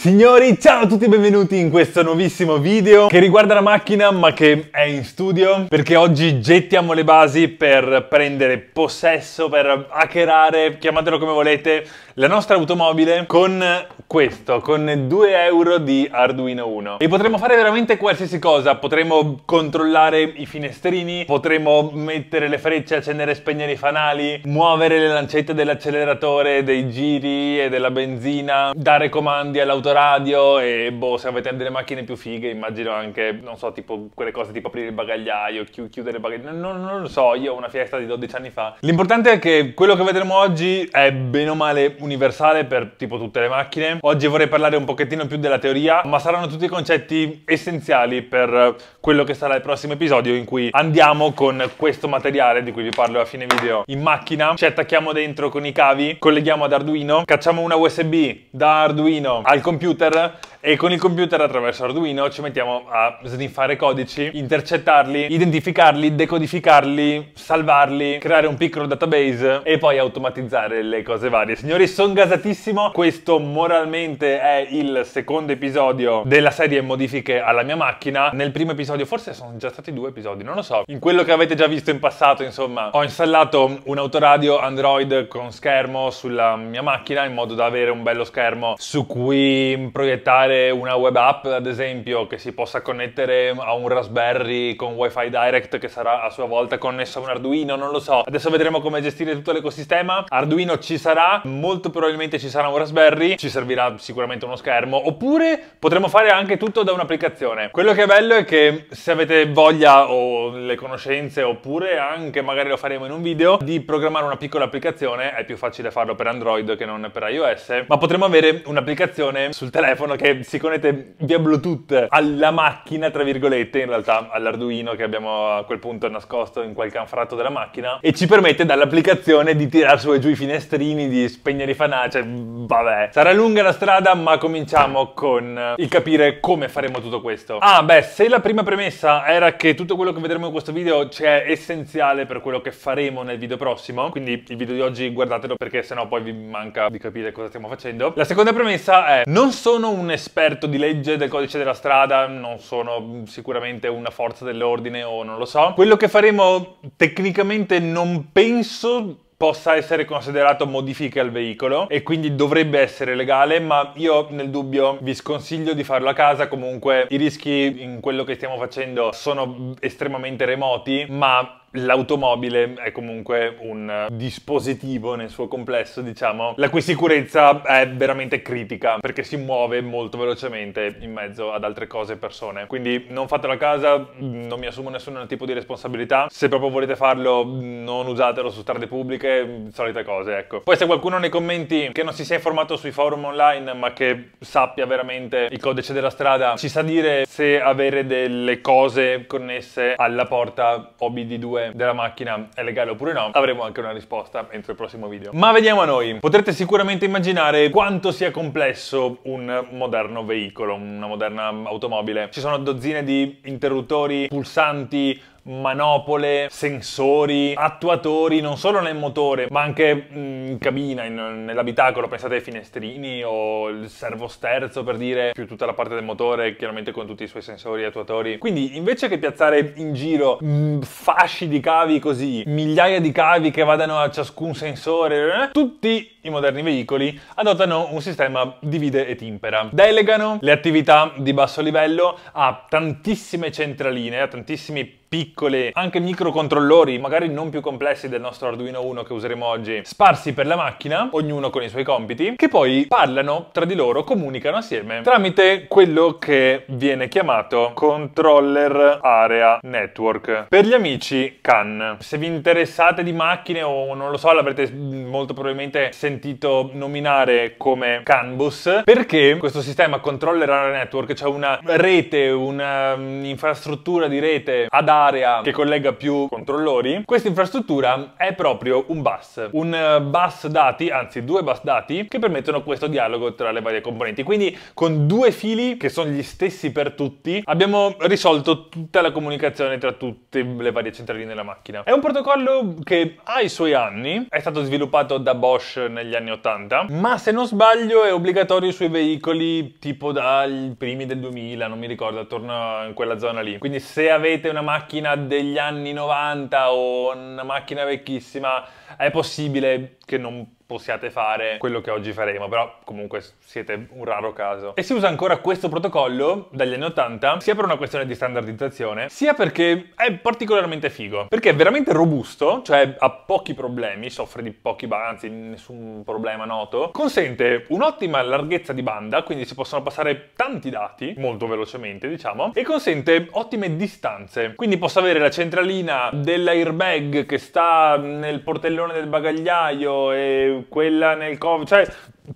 Signori, ciao a tutti e benvenuti in questo nuovissimo video che riguarda la macchina ma che è in studio perché oggi gettiamo le basi per prendere possesso, per hackerare, chiamatelo come volete, la nostra automobile con questo, con 2 euro di Arduino 1. E potremo fare veramente qualsiasi cosa, potremo controllare i finestrini, potremo mettere le frecce, accendere e spegnere i fanali, muovere le lancette dell'acceleratore, dei giri e della benzina, dare comandi all'automobile autoradio e boh, se avete delle macchine più fighe, immagino anche, non so, tipo quelle cose tipo aprire il bagagliaio, chiudere il bagagliaio, non, non, lo so, io ho una fiesta di 12 anni fa. L'importante è che quello che vedremo oggi è bene o male universale per tipo tutte le macchine. Oggi vorrei parlare un pochettino più della teoria, ma saranno tutti concetti essenziali per quello che sarà il prossimo episodio in cui andiamo con questo materiale di cui vi parlo a fine video in macchina, ci attacchiamo dentro con i cavi, colleghiamo ad Arduino, cacciamo una USB da Arduino al computer e con il computer attraverso Arduino ci mettiamo a sniffare codici, intercettarli, identificarli, decodificarli, salvarli, creare un piccolo database e poi automatizzare le cose varie. Signori, sono gasatissimo, questo moralmente è il secondo episodio della serie modifiche alla mia macchina. Nel primo episodio, forse sono già stati due episodi, non lo so. In quello che avete già visto in passato, insomma, ho installato un autoradio Android con schermo sulla mia macchina in modo da avere un bello schermo su cui proiettare una web app, ad esempio, che si possa connettere a un Raspberry con Wi-Fi Direct che sarà a sua volta connesso a un Arduino, non lo so. Adesso vedremo come gestire tutto l'ecosistema. Arduino ci sarà, molto probabilmente ci sarà un Raspberry, ci servirà sicuramente uno schermo, oppure potremo fare anche tutto da un'applicazione. Quello che è bello è che se avete voglia o le conoscenze, oppure anche magari lo faremo in un video, di programmare una piccola applicazione, è più facile farlo per Android che non per iOS, ma potremo avere un'applicazione sul telefono che si connette via Bluetooth alla macchina, tra virgolette, in realtà all'Arduino che abbiamo a quel punto nascosto in qualche anfratto della macchina e ci permette dall'applicazione di tirare su e giù i finestrini, di spegnere i fanali, cioè vabbè. Sarà lunga la strada, ma cominciamo con il capire come faremo tutto questo. Ah, beh, se la prima premessa era che tutto quello che vedremo in questo video c'è essenziale per quello che faremo nel video prossimo, quindi il video di oggi guardatelo perché sennò poi vi manca di capire cosa stiamo facendo. La seconda premessa è non sono un esperto di legge del codice della strada, non sono sicuramente una forza dell'ordine o non lo so. Quello che faremo tecnicamente non penso possa essere considerato modifiche al veicolo e quindi dovrebbe essere legale, ma io nel dubbio vi sconsiglio di farlo a casa, comunque i rischi in quello che stiamo facendo sono estremamente remoti, ma l'automobile è comunque un dispositivo nel suo complesso, diciamo, la cui sicurezza è veramente critica perché si muove molto velocemente in mezzo ad altre cose e persone. Quindi non fatelo a casa, non mi assumo nessun tipo di responsabilità. Se proprio volete farlo, non usatelo su strade pubbliche, solite cose, ecco. Poi se qualcuno nei commenti che non si sia informato sui forum online, ma che sappia veramente il codice della strada, ci sa dire se avere delle cose connesse alla porta OBD2 2 della macchina è legale oppure no, avremo anche una risposta entro il prossimo video. Ma vediamo a noi. Potrete sicuramente immaginare quanto sia complesso un moderno veicolo, una moderna automobile. Ci sono dozzine di interruttori, pulsanti, manopole, sensori, attuatori non solo nel motore ma anche mm, in cabina, in, nell'abitacolo, pensate ai finestrini o il servosterzo per dire, più tutta la parte del motore chiaramente con tutti i suoi sensori e attuatori. Quindi invece che piazzare in giro mh, mm, fasci di cavi così, migliaia di cavi che vadano a ciascun sensore, eh, tutti i moderni veicoli adottano un sistema divide e timpera. Delegano le attività di basso livello a tantissime centraline, a tantissimi piccole, anche microcontrollori, magari non più complessi del nostro Arduino 1 che useremo oggi, sparsi per la macchina, ognuno con i suoi compiti, che poi parlano tra di loro, comunicano assieme tramite quello che viene chiamato Controller Area Network. Per gli amici CAN. Se vi interessate di macchine o non lo so, l'avrete molto probabilmente sentito nominare come CAN bus, perché questo sistema Controller Area Network, cioè una rete, un'infrastruttura di rete ad area che collega più controllori, questa infrastruttura è proprio un bus, un eh, bus dati, anzi due bus dati, che permettono questo dialogo tra le varie componenti. Quindi con due fili che sono gli stessi per tutti, abbiamo risolto tutta la comunicazione tra tutte le varie centraline della macchina. È un protocollo che ha i suoi anni, è stato sviluppato da Bosch negli anni 80, ma se non sbaglio è obbligatorio sui veicoli tipo dai primi del 2000, non mi ricordo, attorno in quella zona lì. Quindi se avete una macchina degli anni 90 o una macchina vecchissima, è possibile che non possiate fare quello che oggi faremo, però comunque siete un raro caso. E si usa ancora questo protocollo dagli anni 80, sia per una questione di standardizzazione, sia perché è particolarmente figo, perché è veramente robusto, cioè ha pochi problemi, soffre di pochi anzi nessun problema noto, consente un'ottima larghezza di banda, quindi si possono passare tanti dati, molto velocemente diciamo, e consente ottime distanze, quindi posso avere la centralina dell'airbag che sta nel portellone del bagagliaio e quella nel Covid, cioè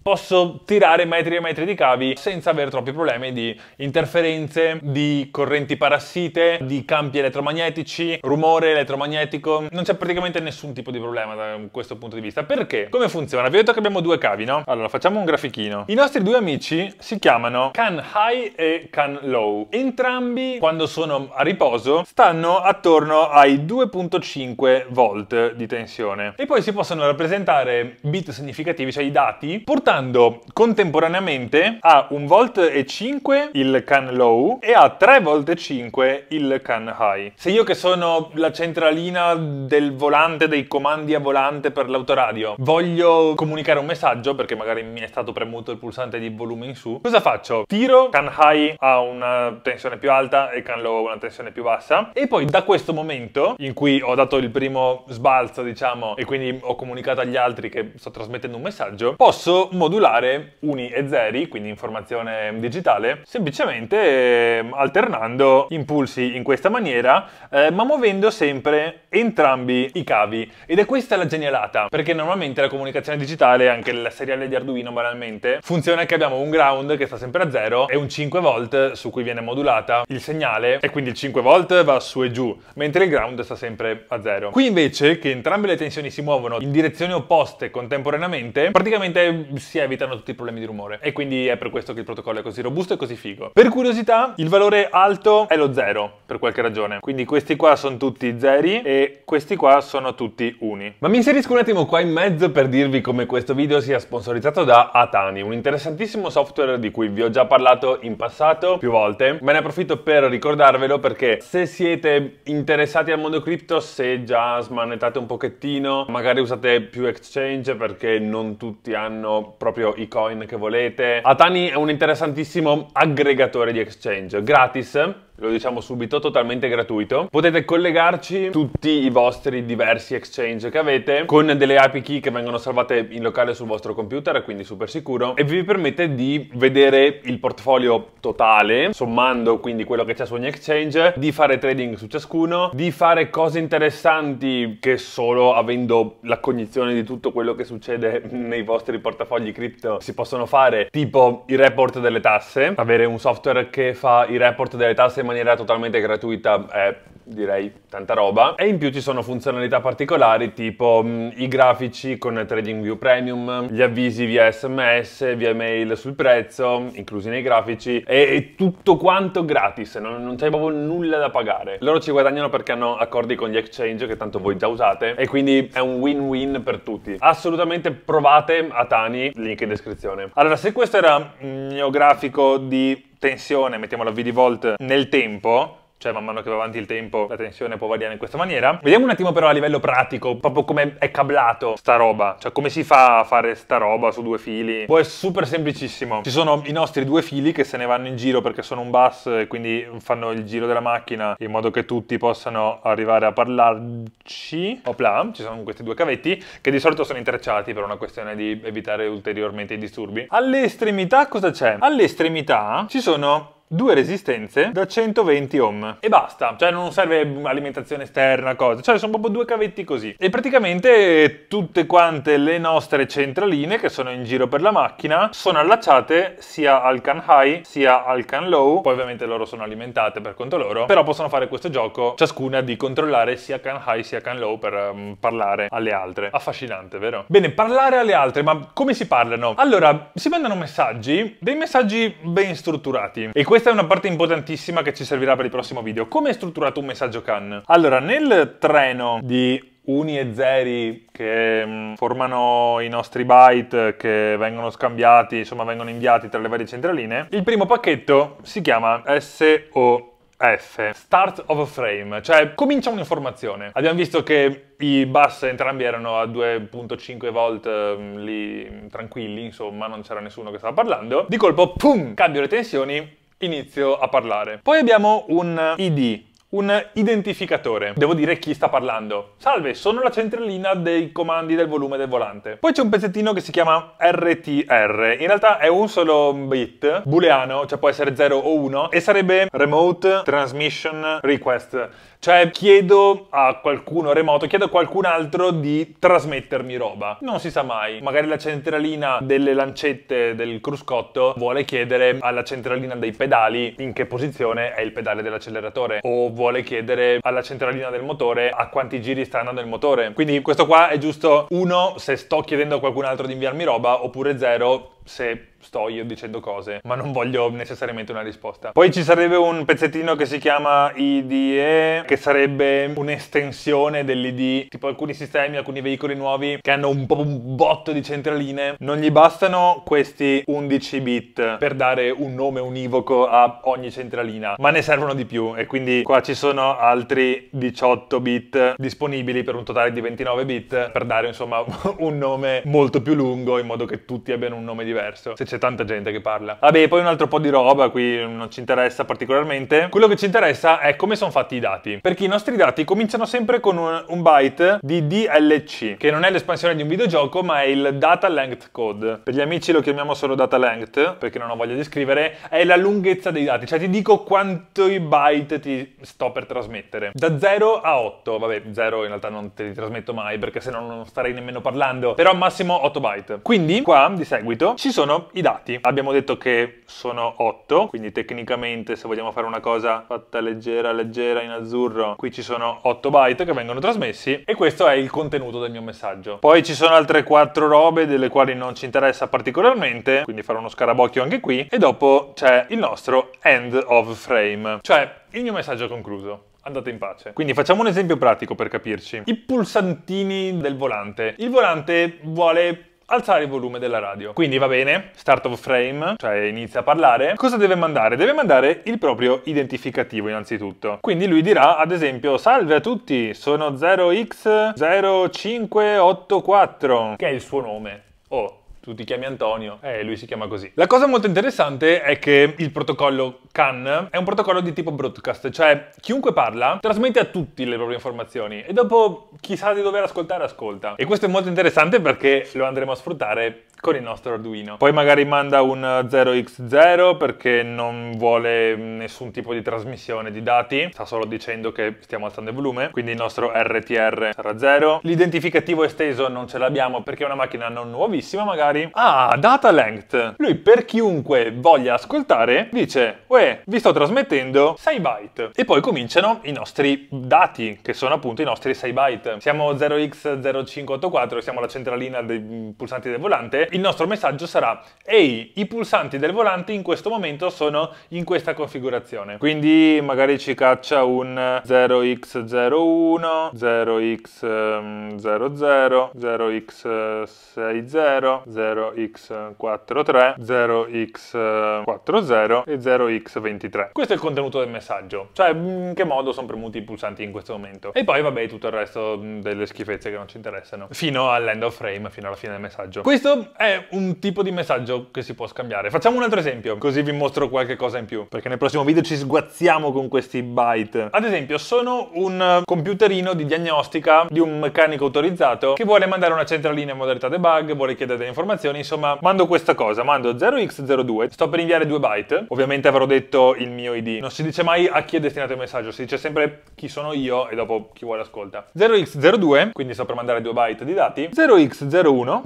posso tirare metri e metri di cavi senza avere troppi problemi di interferenze, di correnti parassite, di campi elettromagnetici, rumore elettromagnetico. Non c'è praticamente nessun tipo di problema da questo punto di vista. Perché? Come funziona? Vi ho detto che abbiamo due cavi, no? Allora, facciamo un grafichino. I nostri due amici si chiamano can high e can low. Entrambi, quando sono a riposo, stanno attorno ai 2.5 volt di tensione. E poi si possono rappresentare bit significativi, cioè i dati, portando contemporaneamente a 1 volt e 5 il can low e a 3 volt e 5 il can high. Se io che sono la centralina del volante, dei comandi a volante per l'autoradio, voglio comunicare un messaggio perché magari mi è stato premuto il pulsante di volume in su, cosa faccio? Tiro can high a una tensione più alta e can low a una tensione più bassa e poi da questo momento in cui ho dato il primo sbalzo diciamo e quindi ho comunicato agli altri che sto trasmettendo un messaggio, posso modulare uni e zeri, quindi informazione digitale, semplicemente eh, alternando impulsi in questa maniera, eh, ma muovendo sempre entrambi i cavi. Ed è questa la genialata, perché normalmente la comunicazione digitale, anche la seriale di Arduino banalmente, funziona che abbiamo un ground che sta sempre a zero e un 5 volt su cui viene modulata il segnale e quindi il 5 volt va su e giù, mentre il ground sta sempre a zero. Qui invece che entrambe le tensioni si muovono in direzioni opposte contemporaneamente, praticamente si evitano tutti i problemi di rumore e quindi è per questo che il protocollo è così robusto e così figo. Per curiosità, il valore alto è lo zero per qualche ragione, quindi questi qua sono tutti zeri e questi qua sono tutti uni. Ma mi inserisco un attimo qua in mezzo per dirvi come questo video sia sponsorizzato da Atani, un interessantissimo software di cui vi ho già parlato in passato più volte. Me ne approfitto per ricordarvelo perché se siete interessati al mondo cripto, se già smanettate un pochettino, magari usate più exchange perché non tutti hanno proprio i coin che volete. Atani è un interessantissimo aggregatore di exchange gratis lo diciamo subito, totalmente gratuito. Potete collegarci tutti i vostri diversi exchange che avete con delle API key che vengono salvate in locale sul vostro computer, quindi super sicuro, e vi permette di vedere il portfolio totale, sommando quindi quello che c'è su ogni exchange, di fare trading su ciascuno, di fare cose interessanti che solo avendo la cognizione di tutto quello che succede nei vostri portafogli cripto si possono fare, tipo i report delle tasse, avere un software che fa i report delle tasse in maniera totalmente gratuita è direi tanta roba e in più ci sono funzionalità particolari tipo mh, mm, i grafici con TradingView Premium, gli avvisi via sms, via mail sul prezzo, inclusi nei grafici e, e tutto quanto gratis, non, non c'è proprio nulla da pagare. Loro ci guadagnano perché hanno accordi con gli exchange che tanto voi già usate e quindi è un win-win per tutti. Assolutamente provate Atani, link in descrizione. Allora, se questo era il mio grafico di tensione, mettiamo la V di volt, nel tempo, cioè man mano che va avanti il tempo la tensione può variare in questa maniera. Vediamo un attimo però a livello pratico, proprio come è cablato sta roba, cioè come si fa a fare sta roba su due fili. Poi è super semplicissimo. Ci sono i nostri due fili che se ne vanno in giro perché sono un bus e quindi fanno il giro della macchina in modo che tutti possano arrivare a parlarci. Opla, ci sono questi due cavetti che di solito sono intrecciati per una questione di evitare ulteriormente i disturbi. Alle estremità cosa c'è? Alle estremità ci sono due resistenze da 120 ohm e basta, cioè non serve alimentazione esterna, cose, cioè sono proprio due cavetti così. E praticamente tutte quante le nostre centraline che sono in giro per la macchina sono allacciate sia al can high sia al can low, poi ovviamente loro sono alimentate per conto loro, però possono fare questo gioco ciascuna di controllare sia can high sia can low per um, parlare alle altre. Affascinante, vero? Bene, parlare alle altre, ma come si parlano? Allora, si mandano messaggi, dei messaggi ben strutturati. E questa è una parte importantissima che ci servirà per il prossimo video. Come è strutturato un messaggio CAN? Allora, nel treno di uni e zeri che mm, formano i nostri byte che vengono scambiati, insomma vengono inviati tra le varie centraline. Il primo pacchetto si chiama SO F, start of a frame, cioè comincia un'informazione. Abbiamo visto che i bus entrambi erano a 2.5 volt mm, lì tranquilli, insomma, non c'era nessuno che stava parlando. Di colpo, pum, cambio le tensioni, inizio a parlare. Poi abbiamo un ID, un identificatore. Devo dire chi sta parlando. Salve, sono la centralina dei comandi del volume del volante. Poi c'è un pezzettino che si chiama RTR. In realtà è un solo bit booleano, cioè può essere 0 o 1, e sarebbe Remote Transmission Request. Cioè chiedo a qualcuno remoto, chiedo a qualcun altro di trasmettermi roba. Non si sa mai. Magari la centralina delle lancette del cruscotto vuole chiedere alla centralina dei pedali in che posizione è il pedale dell'acceleratore o vuole chiedere alla centralina del motore a quanti giri sta andando il motore. Quindi questo qua è giusto uno se sto chiedendo a qualcun altro di inviarmi roba oppure zero se sto io dicendo cose, ma non voglio necessariamente una risposta. Poi ci sarebbe un pezzettino che si chiama IDE, che sarebbe un'estensione dell'ID, tipo alcuni sistemi, alcuni veicoli nuovi che hanno un un botto di centraline, non gli bastano questi 11 bit per dare un nome univoco a ogni centralina, ma ne servono di più e quindi qua ci sono altri 18 bit disponibili per un totale di 29 bit per dare insomma un nome molto più lungo in modo che tutti abbiano un nome diverso. Se c'è tanta gente che parla. Vabbè, poi un altro po' di roba, qui non ci interessa particolarmente. Quello che ci interessa è come sono fatti i dati. Perché i nostri dati cominciano sempre con un, un byte di DLC, che non è l'espansione di un videogioco, ma è il data length code. Per gli amici lo chiamiamo solo data length, perché non ho voglia di scrivere, è la lunghezza dei dati, cioè ti dico quanti byte ti sto per trasmettere. Da 0 a 8, vabbè, 0 in realtà non te li trasmetto mai, perché se no non starei nemmeno parlando, però massimo 8 byte. Quindi qua, di seguito, ci sono i dati. Abbiamo detto che sono 8, quindi tecnicamente se vogliamo fare una cosa fatta leggera, leggera in azzurro, qui ci sono 8 byte che vengono trasmessi e questo è il contenuto del mio messaggio. Poi ci sono altre 4 robe delle quali non ci interessa particolarmente, quindi farò uno scarabocchio anche qui e dopo c'è il nostro end of frame, cioè il mio messaggio concluso andate in pace. Quindi facciamo un esempio pratico per capirci. I pulsantini del volante. Il volante vuole alzare il volume della radio. Quindi va bene, start of frame, cioè inizia a parlare. Cosa deve mandare? Deve mandare il proprio identificativo innanzitutto. Quindi lui dirà ad esempio salve a tutti, sono 0x0584, che è il suo nome. Oh, tu ti chiami Antonio e lui si chiama così. La cosa molto interessante è che il protocollo CAN è un protocollo di tipo broadcast, cioè chiunque parla trasmette a tutti le proprie informazioni e dopo chi sa di dover ascoltare ascolta. E questo è molto interessante perché lo andremo a sfruttare con il nostro Arduino. Poi magari manda un 0x0 perché non vuole nessun tipo di trasmissione di dati, sta solo dicendo che stiamo alzando il volume, quindi il nostro RTR sarà 0. L'identificativo esteso non ce l'abbiamo perché è una macchina non nuovissima magari. Ah, data length. Lui per chiunque voglia ascoltare dice, uè, vi sto trasmettendo 6 byte. E poi cominciano i nostri dati, che sono appunto i nostri 6 byte. Siamo 0x0584, siamo la centralina dei pulsanti del volante il nostro messaggio sarà ehi, i pulsanti del volante in questo momento sono in questa configurazione. Quindi magari ci caccia un 0x01, 0x00, 0x60, 0x43, 0x40 e 0x23. Questo è il contenuto del messaggio, cioè in che modo sono premuti i pulsanti in questo momento. E poi vabbè tutto il resto delle schifezze che non ci interessano, fino all'end of frame, fino alla fine del messaggio. Questo è un tipo di messaggio che si può scambiare. Facciamo un altro esempio, così vi mostro qualche cosa in più, perché nel prossimo video ci sguazziamo con questi byte. Ad esempio, sono un computerino di diagnostica di un meccanico autorizzato che vuole mandare una centralina in modalità debug, vuole chiedere delle informazioni, insomma, mando questa cosa, mando 0x02, sto per inviare 2 byte, ovviamente avrò detto il mio ID. Non si dice mai a chi è destinato il messaggio, si dice sempre chi sono io e dopo chi vuole ascolta. 0x02, quindi sto per mandare 2 byte di dati, 0x01,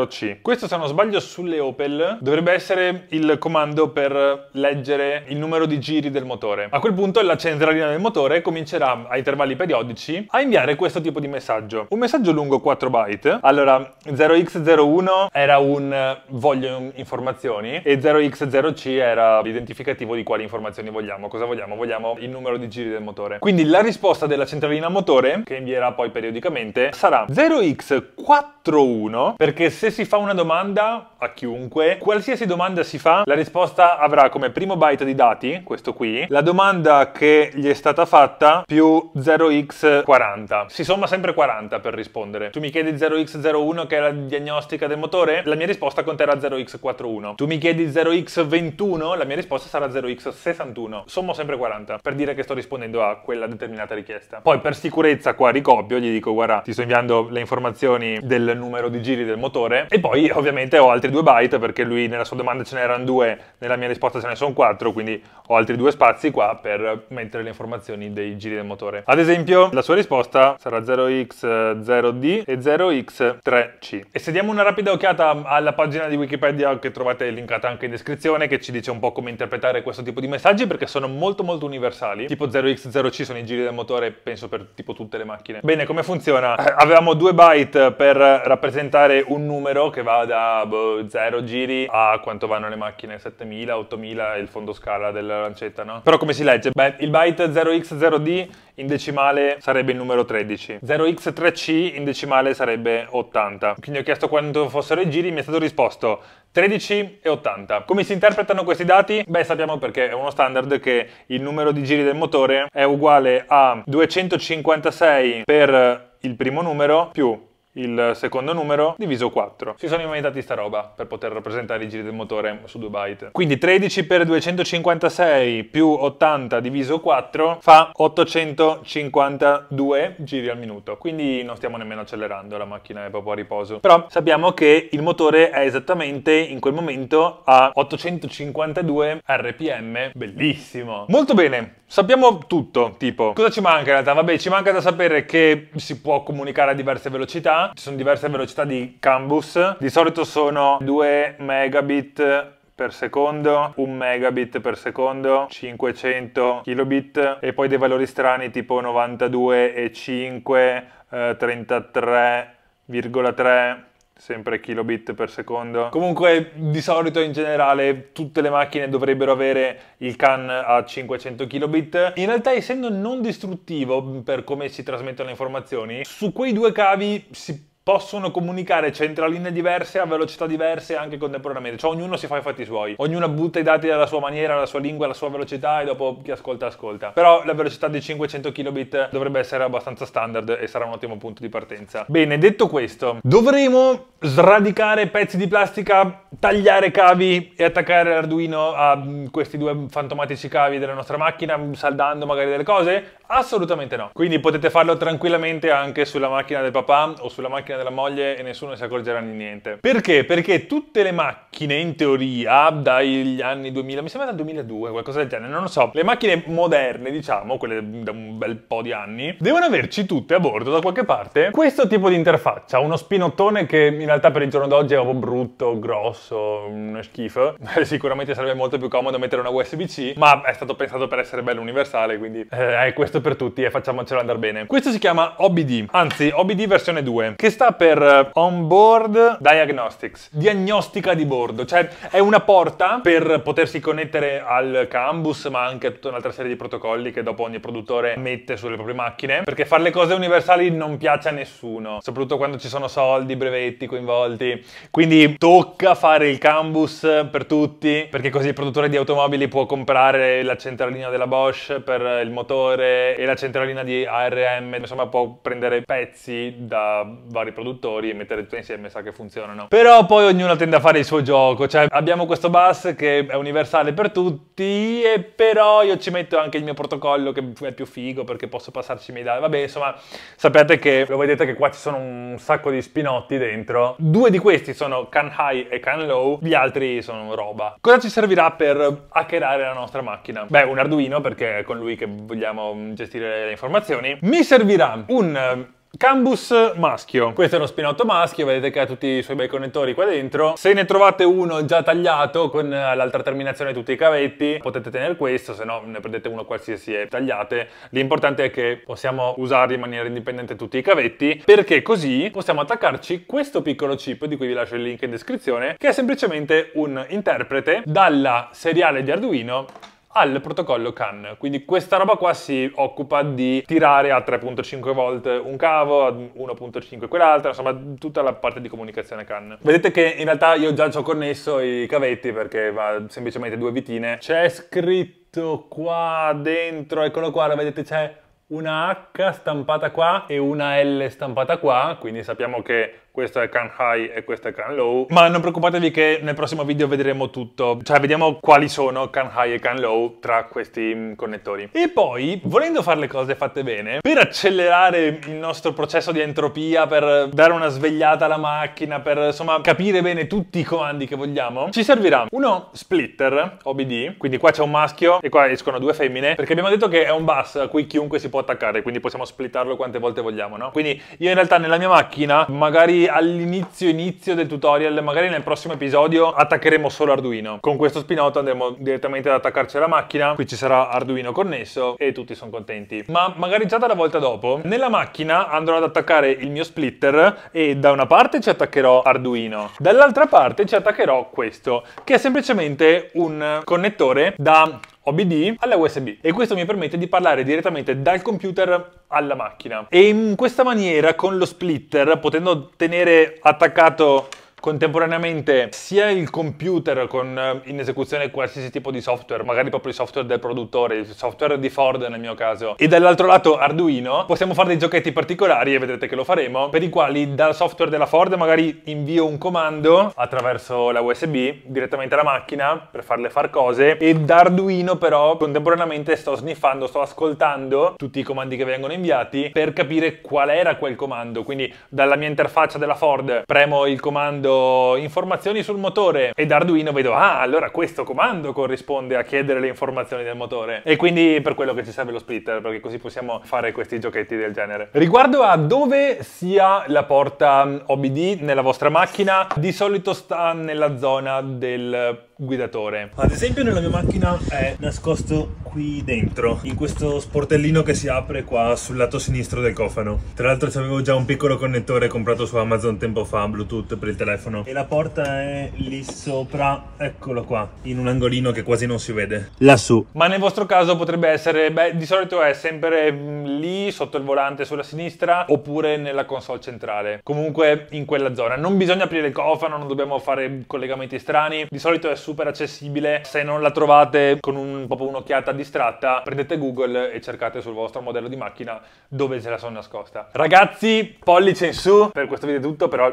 0x0c. Questo se non sbaglio sulle Opel dovrebbe essere il comando per leggere il numero di giri del motore. A quel punto la centralina del motore comincerà a intervalli periodici a inviare questo tipo di messaggio. Un messaggio lungo 4 byte. Allora, 0x01 era un eh, voglio informazioni e 0x0c era l'identificativo di quali informazioni vogliamo. Cosa vogliamo? Vogliamo il numero di giri del motore. Quindi la risposta della centralina motore, che invierà poi periodicamente, sarà 0x41 perché se si fa una domanda a chiunque, qualsiasi domanda si fa, la risposta avrà come primo byte di dati, questo qui, la domanda che gli è stata fatta più 0x40. Si somma sempre 40 per rispondere. Tu mi chiedi 0x01 che è la diagnostica del motore? La mia risposta conterrà 0x41. Tu mi chiedi 0x21? La mia risposta sarà 0x61. Sommo sempre 40 per dire che sto rispondendo a quella determinata richiesta. Poi per sicurezza qua ricopio, gli dico guarda ti sto inviando le informazioni del numero di giri del motore e poi ovviamente ho altri due byte perché lui nella sua domanda ce n'erano due, nella mia risposta ce ne sono quattro, quindi ho altri due spazi qua per mettere le informazioni dei giri del motore. Ad esempio la sua risposta sarà 0x0d e 0x3c. E se diamo una rapida occhiata alla pagina di Wikipedia che trovate linkata anche in descrizione che ci dice un po' come interpretare questo tipo di messaggi perché sono molto molto universali. Tipo 0x0c sono i giri del motore penso per tipo tutte le macchine. Bene, come funziona? Avevamo due byte per rappresentare un numero che va da boh, 0 giri a quanto vanno le macchine, 7000, 8000 e il fondo scala della lancetta, no? Però come si legge? Beh, il byte 0x0d in decimale sarebbe il numero 13. 0x3c in decimale sarebbe 80. Quindi ho chiesto quanto fossero i giri, mi è stato risposto 13 e 80. Come si interpretano questi dati? Beh, sappiamo perché è uno standard che il numero di giri del motore è uguale a 256 per il primo numero più il secondo numero diviso 4. Si sono inventati sta roba per poter rappresentare i giri del motore su 2 byte. Quindi 13 per 256 più 80 diviso 4 fa 852 giri al minuto. Quindi non stiamo nemmeno accelerando, la macchina è proprio a riposo. Però sappiamo che il motore è esattamente in quel momento a 852 rpm. Bellissimo! Molto bene, sappiamo tutto, tipo. Cosa ci manca in realtà? Vabbè, ci manca da sapere che si può comunicare a diverse velocità ci sono diverse velocità di CAN-bus, di solito sono 2 megabit per secondo, 1 megabit per secondo, 500 kilobit e poi dei valori strani tipo 92,5, eh, 33,3 sempre kilobit per secondo. Comunque di solito in generale tutte le macchine dovrebbero avere il CAN a 500 kilobit. In realtà essendo non distruttivo per come si trasmettono le informazioni, su quei due cavi si possono comunicare centraline diverse a velocità diverse anche contemporaneamente, cioè ognuno si fa i fatti suoi, ognuno butta i dati alla sua maniera, alla sua lingua, alla sua velocità e dopo chi ascolta ascolta. Però la velocità di 500 kilobit dovrebbe essere abbastanza standard e sarà un ottimo punto di partenza. Bene, detto questo, dovremo sradicare pezzi di plastica, tagliare cavi e attaccare l'Arduino a mm, questi due fantomatici cavi della nostra macchina, saldando magari delle cose? Assolutamente no. Quindi potete farlo tranquillamente anche sulla macchina del papà o sulla macchina della moglie e nessuno si accorgerà di niente. Perché? Perché tutte le macchine, in teoria, dagli anni 2000, mi sembra dal 2002, qualcosa del genere, non lo so, le macchine moderne, diciamo, quelle da un bel po' di anni, devono averci tutte a bordo da qualche parte questo tipo di interfaccia, uno spinottone che in realtà per il giorno d'oggi è proprio brutto, grosso, uno schifo. Sicuramente sarebbe molto più comodo mettere una USB-C, ma è stato pensato per essere bello universale, quindi eh, è questo per tutti e facciamocelo andare bene. Questo si chiama OBD, anzi OBD versione 2, che sta per eh, Onboard Diagnostics, diagnostica di bordo, cioè è una porta per potersi connettere al Cambus, ma anche a tutta un'altra serie di protocolli che dopo ogni produttore mette sulle proprie macchine, perché fare le cose universali non piace a nessuno, soprattutto quando ci sono soldi, brevetti coinvolti. Quindi tocca fare il Cambus per tutti, perché così il produttore di automobili può comprare la centralina della Bosch per il motore e la centralina di ARM, insomma può prendere pezzi da vari produttori e mettere tutto insieme, sa che funzionano. Però poi ognuno tende a fare il suo gioco, cioè abbiamo questo bus che è universale per tutti e però io ci metto anche il mio protocollo che è più figo perché posso passarci i miei dati. Vabbè, insomma, sappiate che lo vedete che qua ci sono un sacco di spinotti dentro. Due di questi sono can high e can low, gli altri sono roba. Cosa ci servirà per hackerare la nostra macchina? Beh, un Arduino perché è con lui che vogliamo gestire le informazioni. Mi servirà un Cambus maschio. Questo è uno spinotto maschio, vedete che ha tutti i suoi bei connettori qua dentro. Se ne trovate uno già tagliato con l'altra terminazione tutti i cavetti, potete tenere questo, se no ne prendete uno qualsiasi e tagliate. L'importante è che possiamo usare in maniera indipendente tutti i cavetti, perché così possiamo attaccarci questo piccolo chip, di cui vi lascio il link in descrizione, che è semplicemente un interprete dalla seriale di Arduino al protocollo CAN. Quindi questa roba qua si occupa di tirare a 3.5 volt un cavo, a 1.5 quell'altra, insomma tutta la parte di comunicazione CAN. Vedete che in realtà io già ci ho connesso i cavetti perché va semplicemente due vitine. C'è scritto qua dentro, eccolo qua, lo vedete c'è una H stampata qua e una L stampata qua, quindi sappiamo che questo è can high e questo è can low. Ma non preoccupatevi che nel prossimo video vedremo tutto, cioè vediamo quali sono can high e can low tra questi mm, connettori. E poi, volendo fare le cose fatte bene, per accelerare il nostro processo di entropia, per dare una svegliata alla macchina, per insomma capire bene tutti i comandi che vogliamo, ci servirà uno splitter OBD, quindi qua c'è un maschio e qua escono due femmine, perché abbiamo detto che è un bus a cui chiunque si può attaccare, quindi possiamo splittarlo quante volte vogliamo, no? Quindi io in realtà nella mia macchina magari all'inizio inizio del tutorial, magari nel prossimo episodio attaccheremo solo Arduino. Con questo spinotto andremo direttamente ad attaccarci alla macchina, qui ci sarà Arduino connesso e tutti sono contenti. Ma magari già dalla volta dopo, nella macchina andrò ad attaccare il mio splitter e da una parte ci attaccherò Arduino, dall'altra parte ci attaccherò questo, che è semplicemente un connettore da OBD alla USB e questo mi permette di parlare direttamente dal computer alla macchina. E in questa maniera con lo splitter, potendo tenere attaccato contemporaneamente sia il computer con eh, in esecuzione qualsiasi tipo di software, magari proprio il software del produttore, il software di Ford nel mio caso, e dall'altro lato Arduino, possiamo fare dei giochetti particolari, e vedrete che lo faremo, per i quali dal software della Ford magari invio un comando attraverso la USB direttamente alla macchina per farle far cose, e da Arduino però contemporaneamente sto sniffando, sto ascoltando tutti i comandi che vengono inviati per capire qual era quel comando, quindi dalla mia interfaccia della Ford premo il comando vedo informazioni sul motore e da Arduino vedo, ah, allora questo comando corrisponde a chiedere le informazioni del motore. E quindi per quello che ci serve lo splitter, perché così possiamo fare questi giochetti del genere. Riguardo a dove sia la porta OBD nella vostra macchina, di solito sta nella zona del guidatore. Ad esempio nella mia macchina è nascosto qui dentro, in questo sportellino che si apre qua sul lato sinistro del cofano. Tra l'altro avevo già un piccolo connettore comprato su Amazon tempo fa, Bluetooth per il telefono. E la porta è lì sopra, eccolo qua, in un angolino che quasi non si vede. Lassù. Ma nel vostro caso potrebbe essere, beh, di solito è sempre mm, lì sotto il volante sulla sinistra oppure nella console centrale. Comunque in quella zona. Non bisogna aprire il cofano, non dobbiamo fare collegamenti strani. Di solito è su super accessibile. Se non la trovate con un, proprio un'occhiata distratta, prendete Google e cercate sul vostro modello di macchina dove ce la sono nascosta. Ragazzi, pollice in su. Per questo video è tutto, però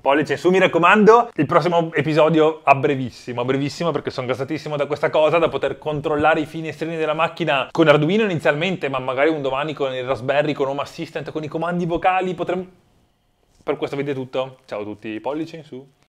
pollice in su, mi raccomando. Il prossimo episodio a brevissimo, a brevissimo perché sono gasatissimo da questa cosa, da poter controllare i finestrini della macchina con Arduino inizialmente, ma magari un domani con il Raspberry, con Home Assistant, con i comandi vocali, potremmo... Per questo video è tutto. Ciao a tutti, pollice in su.